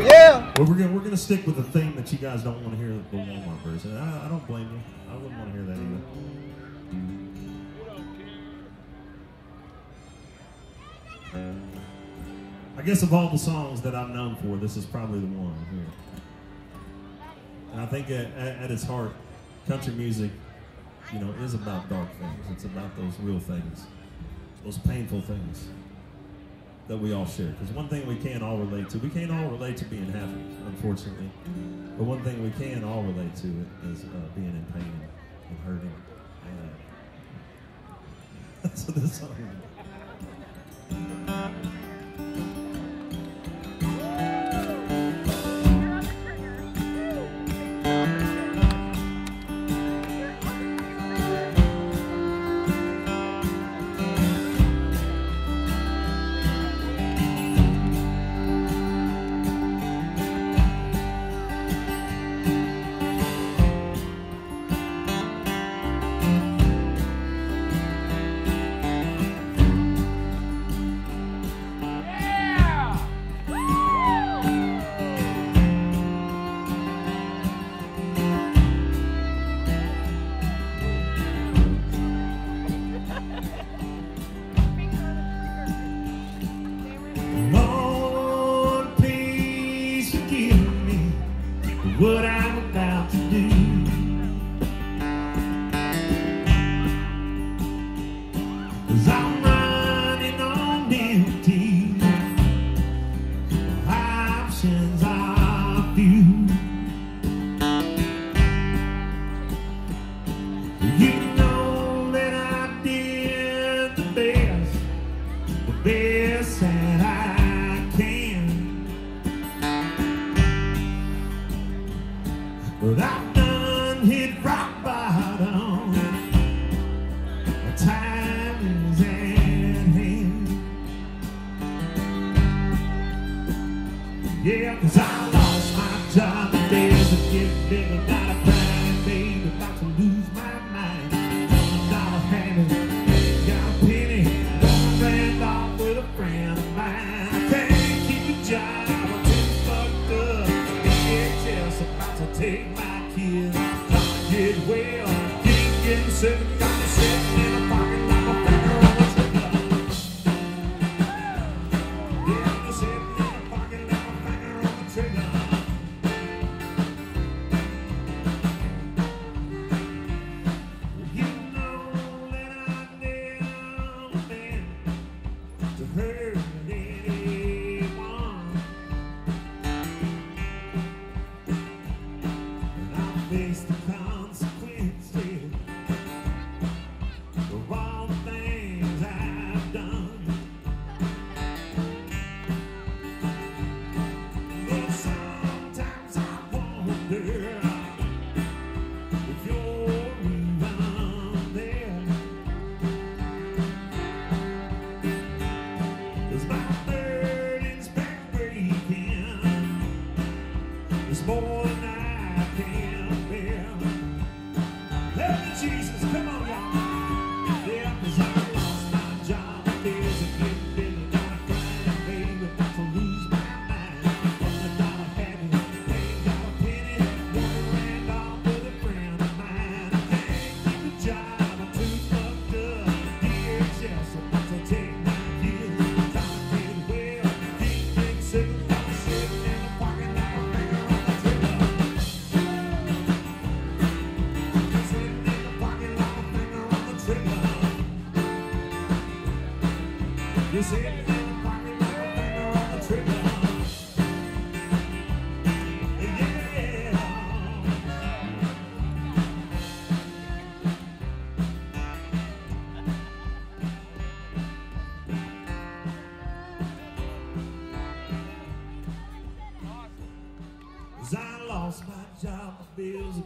Yeah. Well, we're gonna we're gonna stick with the theme that you guys don't want to hear the Walmart version. I, I don't blame you. I wouldn't want to hear that either. I guess of all the songs that I'm known for, this is probably the one here. And I think at, at, at its heart, country music, you know, is about dark things. It's about those real things, those painful things that we all share. Because one thing we can't all relate to, we can't all relate to being happy, unfortunately. But one thing we can all relate to is uh, being in pain and hurting. And so this song. You I lost my job. The days are getting bigger. It's more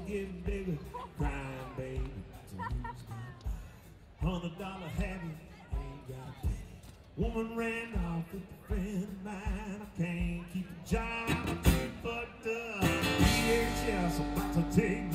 getting bigger, crying baby to lose my Hundred dollar habit, ain't got penny. Woman ran off with a friend of mine. I can't keep a job, uh, I'm too fucked up. DHS, about to take